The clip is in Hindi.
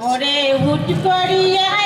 और उठ पड़िया